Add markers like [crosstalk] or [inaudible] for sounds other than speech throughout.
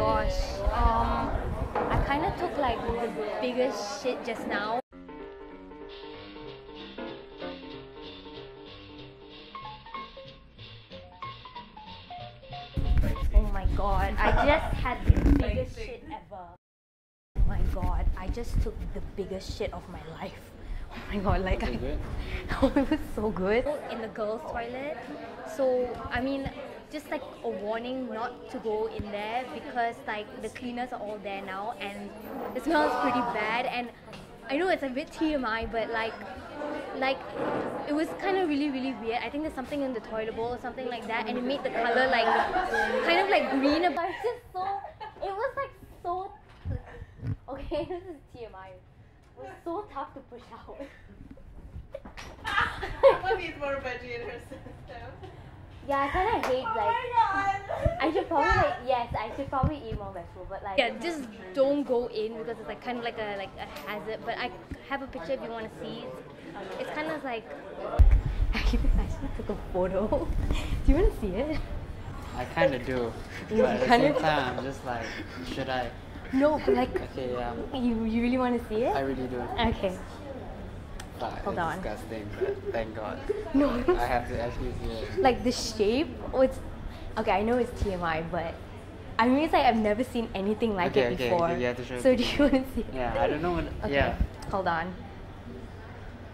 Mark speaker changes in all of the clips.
Speaker 1: gosh. Um, I kind of took like the biggest shit just now. Oh my god, I just had the biggest shit ever. Oh my god, I just took the biggest shit of my life. Oh my god, like I, [laughs] it was so good. In the girls' toilet, so I mean, just like a warning not to go in there because like the cleaners are all there now and it smells pretty bad and I know it's a bit TMI, but like, like it was kind of really really weird. I think there's something in the toilet bowl or something like that, and it made the color like kind of like green. But [laughs] it's just so, it was like so. [laughs] Okay, this is TMI. It was so tough to push out. [laughs]
Speaker 2: Needs more veggie in her system?
Speaker 1: Yeah, I kind of hate
Speaker 2: Oh
Speaker 1: like.
Speaker 2: my god!
Speaker 1: I should probably like yes, I should probably eat more vegetable, but like yeah, just don't go in because it's like kind of like a like a hazard. But I have a picture if you want to see. It's, [laughs] it's kind of like actually I actually took a photo. [laughs] Do you want to see it?
Speaker 3: I kind of do. [laughs] But
Speaker 1: You
Speaker 3: at the same time, I'm just like, should I?
Speaker 1: No, but like
Speaker 3: Okay, yeah.
Speaker 1: you you really want to see it?
Speaker 3: I really do.
Speaker 1: Okay.
Speaker 3: Fuck,
Speaker 1: Hold
Speaker 3: it's
Speaker 1: on.
Speaker 3: disgusting, but thank God.
Speaker 1: No.
Speaker 3: I have to actually see it.
Speaker 1: like the shape was okay i know it's tmi but i mean it's like i've never seen anything like
Speaker 3: Okay,
Speaker 1: it
Speaker 3: okay,
Speaker 1: before
Speaker 3: okay, you have to show
Speaker 1: so do you want to see it?
Speaker 3: Yeah, I don't know what.
Speaker 1: okay
Speaker 3: Yeah.
Speaker 1: hold on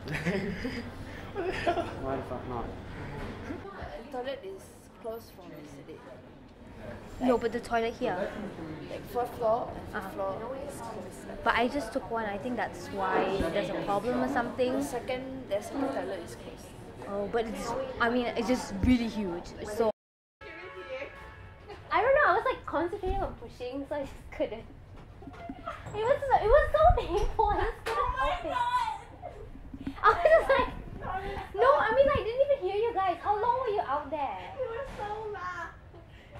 Speaker 1: [laughs]
Speaker 3: Why the fuck not?
Speaker 2: toilet is closed from yesterday.
Speaker 1: No but the toilet here
Speaker 2: Like fourth floor and fifth
Speaker 1: Uh-huh.
Speaker 2: floor is closed.
Speaker 1: but i just took one i think that's why there's a problem or something
Speaker 2: The second, the second toilet is closed.
Speaker 1: oh but it's i mean it's just really huge so i don't know i was like concentrating on pushing so i just couldn't it was it was so painful i just couldn't help it I was just like, [laughs] no, I mean, I didn't even hear you guys. How long were you out there?
Speaker 2: You were so loud.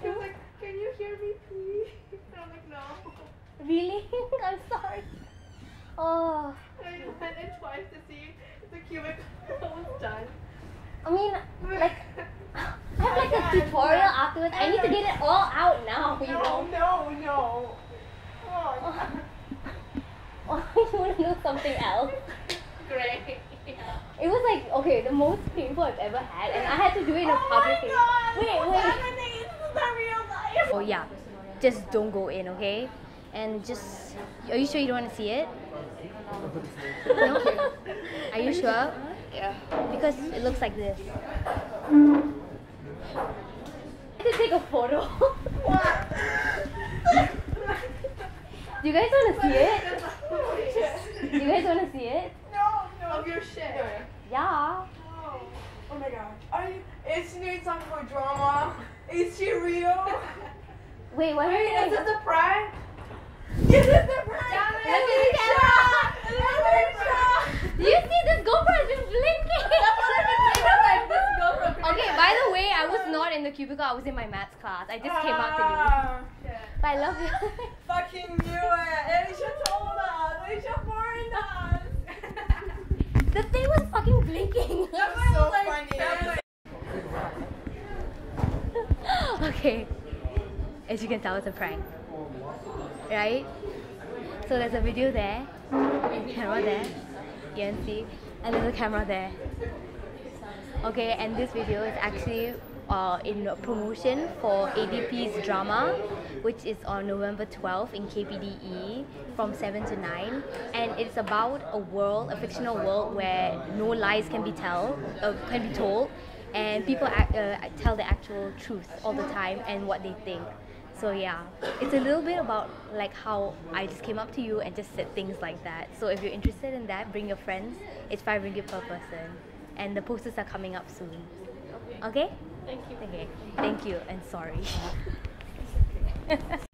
Speaker 2: He was like, can you hear me please? And I'm like, no.
Speaker 1: Really? [laughs] I'm sorry. Oh,
Speaker 2: I went in twice to see if the cubicle [laughs] was done.
Speaker 1: I mean, like, [laughs] I have like a tutorial afterwards. I need to get it all out now, you
Speaker 2: No,
Speaker 1: know.
Speaker 2: no, no. Oh,
Speaker 1: Oh, you want to know something else?
Speaker 2: great.
Speaker 1: It was like, okay, the most painful I've ever had, and I had to do it in a
Speaker 2: Oh
Speaker 1: public
Speaker 2: my
Speaker 1: place.
Speaker 2: god!
Speaker 1: Wait, wait.
Speaker 2: happening? This is not real life.
Speaker 1: Oh, yeah. Just don't go in, okay? And just, are you sure you don't want to see it? No? Are you sure?
Speaker 2: Yeah.
Speaker 1: Because it looks like this. I had to take a photo.
Speaker 2: What? [laughs]
Speaker 1: Do you guys want to see it? Do you guys want to see it?
Speaker 2: No, no. Of your shit.
Speaker 1: Yeah.
Speaker 2: Oh. Oh my god. Are you? Is she doing something for drama? Is she real?
Speaker 1: Wait, what
Speaker 2: Wait,
Speaker 1: are
Speaker 2: is
Speaker 1: you
Speaker 2: this a Is this a prank?
Speaker 1: Look at the camera.
Speaker 2: Alicia!
Speaker 1: Do you see this GoPro has been blinking? [laughs]
Speaker 2: That's what I've been saying. I'm like, this GoPro.
Speaker 1: Okay, by the way, I was not in the cubicle. I was in my maths class. I just came out to do.
Speaker 2: Ah, shit.
Speaker 1: But I love you.
Speaker 2: Fucking knew it. Alicia told us. Alicia warned us. [laughs]
Speaker 1: the thing was fucking blinking.
Speaker 2: That was so funny. [laughs]
Speaker 1: okay. As you can tell, it's a prank. Right? So there's a video there, camera there, you can see, and there's a camera there. Okay, and this video is actually uh, in promotion for ADP's drama, which is on November 12th in KPDE from 7 to 9. And it's about a world, a fictional world where no lies can be tell, uh, can be told, and people act, uh, tell the actual truth all the time and what they think. So yeah, it's a little bit about like how I just came up to you and just said things like that. So if you're interested in that, bring your friends. It's five ringgit per person, and the posters are coming up soon. Okay? Thank you. Okay. Thank you and sorry. [laughs]